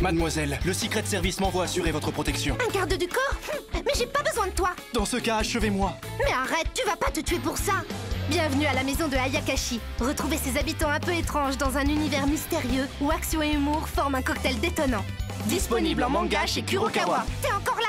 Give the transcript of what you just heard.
Mademoiselle, le Secret Service m'envoie assurer votre protection. Un garde du corps hum, Mais j'ai pas besoin de toi Dans ce cas, achevez-moi. Mais arrête, tu vas pas te tuer pour ça Bienvenue à la maison de Hayakashi. Retrouvez ses habitants un peu étranges dans un univers mystérieux où action et humour forment un cocktail détonnant. Disponible en manga chez Kurokawa. T'es encore là,